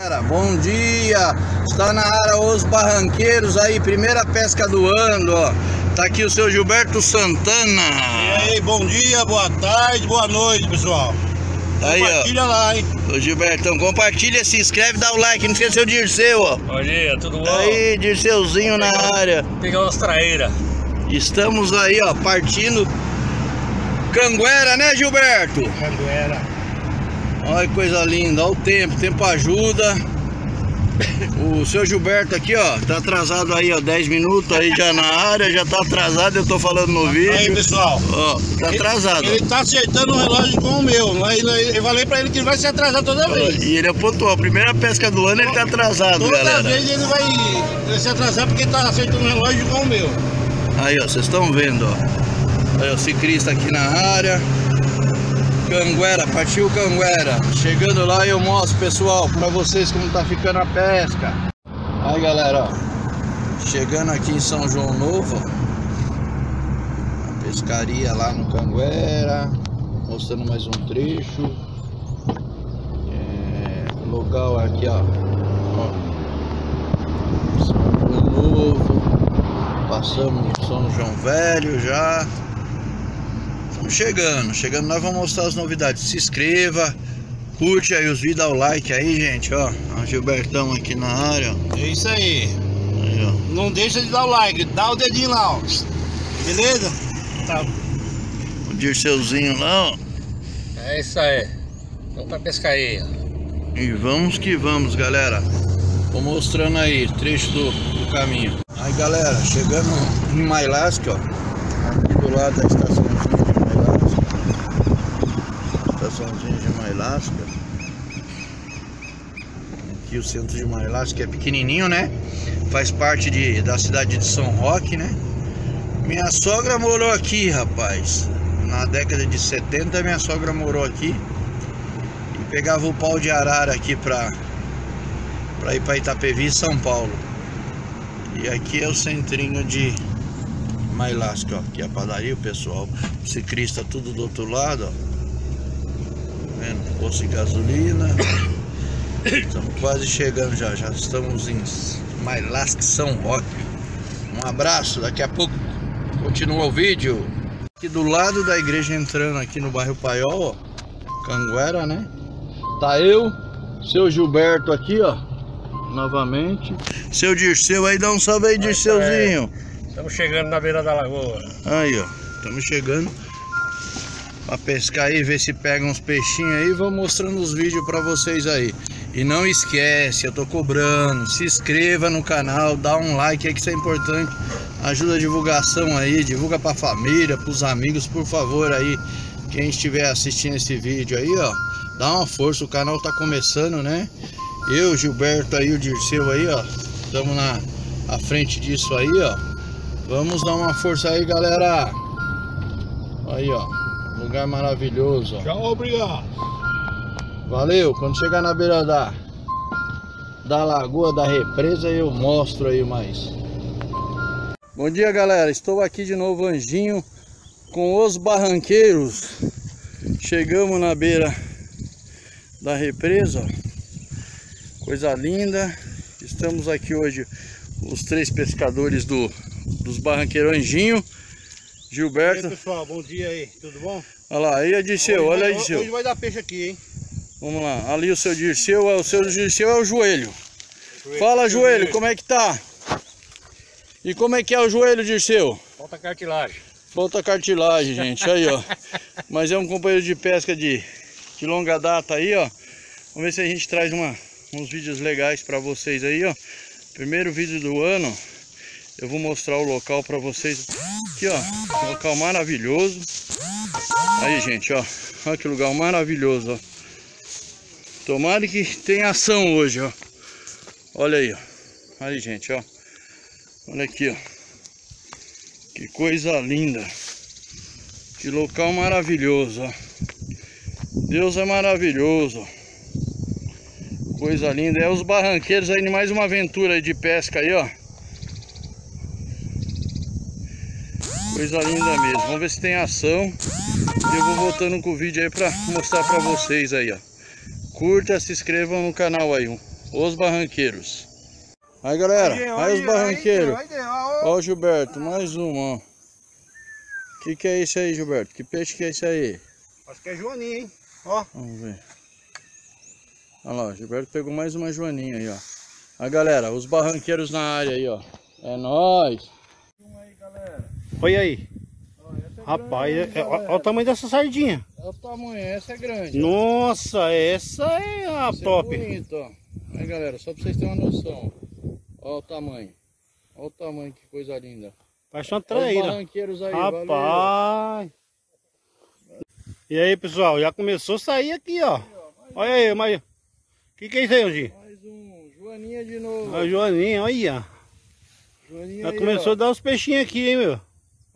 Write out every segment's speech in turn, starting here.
Cara, bom dia! Está na área os barranqueiros aí, primeira pesca do ano, ó. Tá aqui o seu Gilberto Santana. E aí, bom dia, boa tarde, boa noite, pessoal. Aí, Compartilha lá, hein? ó. Ô Gilbertão, compartilha, se inscreve, dá o like, não esqueceu o Dirceu, ó. Bom dia, tudo bom? Aí, Dirceuzinho na área. Pegar umas traíras. Estamos aí, ó, partindo Canguera, né, Gilberto? Canguera. Olha que coisa linda, olha o tempo, o tempo ajuda. O seu Gilberto aqui, ó, tá atrasado aí, ó, 10 minutos aí já na área, já tá atrasado, eu tô falando no Aí, vídeo. pessoal. Ó, tá atrasado. Ele, ele tá acertando o relógio com o meu. Mas Eu falei pra ele que ele vai se atrasar toda vez. E ele é pontual, primeira pesca do ano ele tá atrasado, Toda galera. vez ele vai se atrasar porque ele tá acertando o relógio com o meu. Aí, ó, vocês estão vendo, ó. Aí, ó, ciclista aqui na área. Canguera, partiu Canguera. Chegando lá eu mostro, pessoal, pra vocês como tá ficando a pesca. Aí, galera, ó. Chegando aqui em São João Novo. A pescaria lá no Canguera. Mostrando mais um trecho. É, local aqui, ó. ó. São João Novo. Passamos São João Velho já. Estamos chegando, chegando nós vamos mostrar as novidades. Se inscreva, curte aí os vídeos, dá o like aí, gente, ó. O Gilbertão aqui na área, ó. É isso aí. Aí. Não deixa de dar o like, dá o dedinho lá, ó. Beleza? Tá. O Dirceuzinho lá, ó. É isso aí. Vamos pra pescaria. E vamos que vamos, galera. Vou mostrando aí trecho do, do caminho. Aí, galera, chegando em Mailasca, ó. Aqui do lado da estaçãozinha de Mailasca. Estaçãozinha de Mailasca. Aqui o centro de Mailasca é pequenininho, né? Faz parte de, da cidade de São Roque, né? Minha sogra morou aqui, rapaz. Na década de 70, minha sogra morou aqui e pegava o pau de arara aqui pra, pra ir pra Itapevi, São Paulo. E aqui é o centrinho de Mailasca, ó. Aqui é a padaria, o pessoal. O ciclista tudo do outro lado, ó. Vendo? Posto de gasolina. Estamos quase chegando já. Já estamos em Mailasca, São Roque. Um abraço, daqui a pouco continua o vídeo. Aqui do lado da igreja entrando aqui no bairro Paiol, ó. Canguera, né? Tá eu, seu Gilberto aqui, ó. Novamente. Seu Dirceu aí, dá um salve aí, Dirceuzinho. Estamos chegando na beira da lagoa. Aí, ó. Estamos chegando pra pescar aí, ver se pega uns peixinhos aí. Vou mostrando os vídeos pra vocês aí. E não esquece, eu tô cobrando. Se inscreva no canal, dá um like aí que isso é importante. Ajuda a divulgação aí, divulga pra família, pros amigos, por favor aí. Quem estiver assistindo esse vídeo aí, ó. Dá uma força, o canal tá começando, né? Eu, Gilberto aí, o Dirceu aí, ó. Estamos na à frente disso aí, ó. Vamos dar uma força aí, galera. Aí, ó. Lugar maravilhoso, ó. Tchau, obrigado. Valeu. Quando chegar na beira da, da lagoa, da represa, eu mostro aí mais. Bom dia, galera. Estou aqui de novo, Anjinho, com os barranqueiros. Chegamos na beira da represa, ó. Coisa linda. Estamos aqui hoje, os três pescadores do, dos barranqueiros Anjinho. Aí, Gilberto, pessoal, bom dia aí, tudo bom? olha lá, aí é Dirceu, olha aí Dirceu. Hoje vai dar peixe aqui, hein? Vamos lá, ali o seu Dirceu, é o seu Dirceu é o joelho. Fala joelho, como é que tá? E como é que é o joelho, Dirceu? Falta cartilagem. Falta cartilagem, gente, aí ó. Mas é um companheiro de pesca de, de longa data aí, ó. Vamos ver se a gente traz uma, uns vídeos legais pra vocês aí, ó. Primeiro vídeo do ano, eu vou mostrar o local pra vocês. Aqui, ó, local maravilhoso. Aí, gente, ó. Olha que lugar maravilhoso, ó. Tomara que tenha ação hoje, ó. Olha aí, ó. Aí, gente, ó. Olha aqui, ó. Que coisa linda. Que local maravilhoso, ó. Deus é maravilhoso. Coisa linda. É os barranqueiros aí, mais uma aventura de pesca aí, ó. Coisa linda mesmo. Vamos ver se tem ação. E eu vou voltando com o vídeo aí pra mostrar pra vocês aí, ó. Curta, se inscrevam no canal aí. Os barranqueiros. Aí galera, aí, os barranqueiros. Ó o Gilberto, mais um, ó. Que que é isso aí, Gilberto? Que peixe que é esse aí? Acho que é joaninha, hein? Ó. Vamos ver. Olha lá, o Gilberto pegou mais uma joaninha aí, ó. Aí galera, os barranqueiros na área aí, ó. É nóis. Olha aí. Rapaz, é, é, olha o tamanho dessa sardinha. Olha o tamanho, essa é grande. Nossa, essa é a Essa top. É bonito, ó. Aí galera, só pra vocês terem uma noção. Olha o tamanho. Olha o tamanho, que coisa linda. Parece uma Olha os traíra. aí, valeu. Rapaz. E aí, pessoal, já começou a sair aqui, ó. Olha aí, mas... O que, que é isso aí, Angie? Mais um, Joaninha de novo. A Joaninha, olha. Joaninha Já aí, começou ó. a dar uns peixinhos aqui, hein, meu.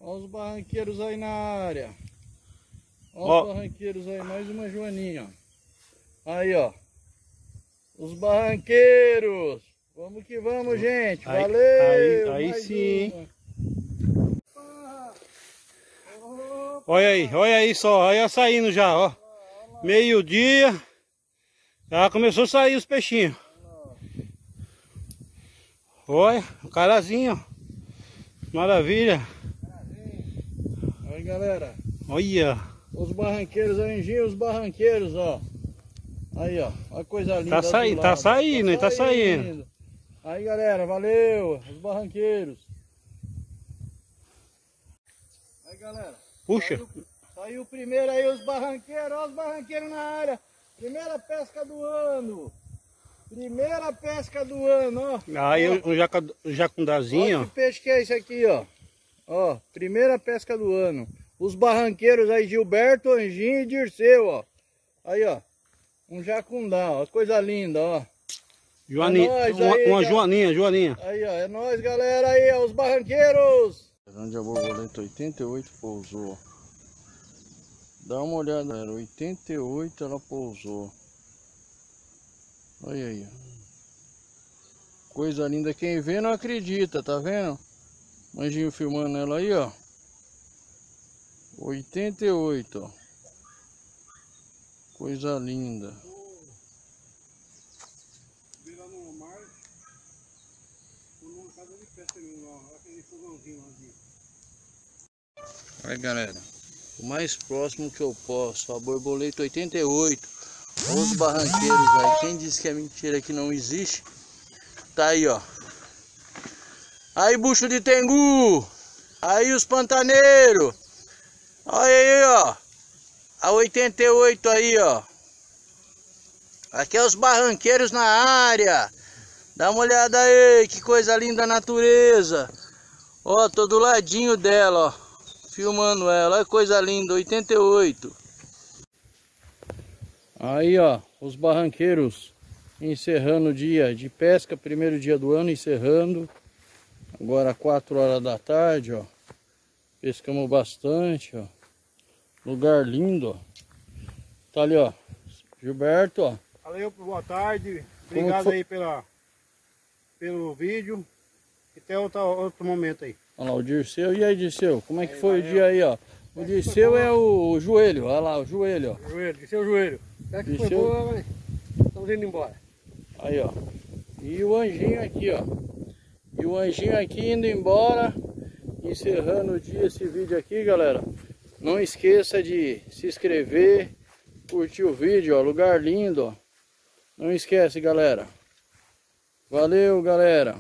Olha os barranqueiros aí na área. Olha Ó. os barranqueiros aí, mais uma joaninha. Aí, ó. Os barranqueiros. Vamos que vamos, gente. Aí- Valeu. aí- aí sim, uma. Olha aí, olha aí só, olha saindo já, ó. Meio dia. Já começou a sair os peixinhos. Olha, o carazinho. Maravilha. Aí, galera. Olha. Os barranqueiros, Anjinho, os barranqueiros, ó. Aí, ó. Olha que coisa linda. Tá do saindo, tá lado. saindo, tá saindo. Aí, galera, valeu. Os barranqueiros. Aí, galera. Puxa. Saiu, saiu o primeiro aí, os barranqueiros. Olha os barranqueiros na área. Primeira pesca do ano. Primeira pesca do ano, ó. Aí Ó, um jaca- um jacundazinho, Olha ó. que peixe que é esse aqui, ó. Ó, primeira pesca do ano. Os barranqueiros aí, Gilberto, Anjinho e Dirceu, ó. Aí, ó. Um jacundá, ó. Coisa linda, ó. Joaninha, É nóis uma, aí, uma joaninha, joaninha. Aí, ó. É nóis, galera aí, ó. Os barranqueiros. Grande a borboleta 88 pousou. Dá uma olhada, galera. 88 ela pousou. Olha aí, ó. Coisa linda. Quem vê não acredita, tá vendo? Manjinho filmando ela aí, ó. 88, ó. Coisa linda. Aí galera, o mais próximo que eu posso, a borboleta 88, os barranqueiros aí, quem disse que é mentira que não existe, tá aí ó. Aí bucho de tengu, aí os pantaneiros, olha aí ó, a 88 aí ó. Aqui é os barranqueiros na área, dá uma olhada aí, que coisa linda a natureza. Ó, tô do ladinho dela ó filmando ela, olha que coisa linda, 88. Aí ó, os barranqueiros encerrando o dia de pesca, primeiro dia do ano encerrando. Agora 4 horas da tarde, ó. Pescamos bastante, ó. Lugar lindo, ó. Tá ali, ó. Gilberto, ó. Valeu, boa tarde. Obrigado aí pela, pelo vídeo. Até outro, outro momento aí. Olha lá, o Dirceu. E aí, Dirceu? Como é que foi o dia aí, ó? O Dirceu é o joelho, olha lá, o joelho, ó. Joelho, de seu joelho. Até que foi boa, mas estamos indo embora. Aí, ó. E o anjinho aqui, ó. E o anjinho aqui indo embora. Encerrando o dia esse vídeo aqui, galera. Não esqueça de se inscrever, curtir o vídeo, ó. Lugar lindo, ó. Não esquece, galera. Valeu, galera.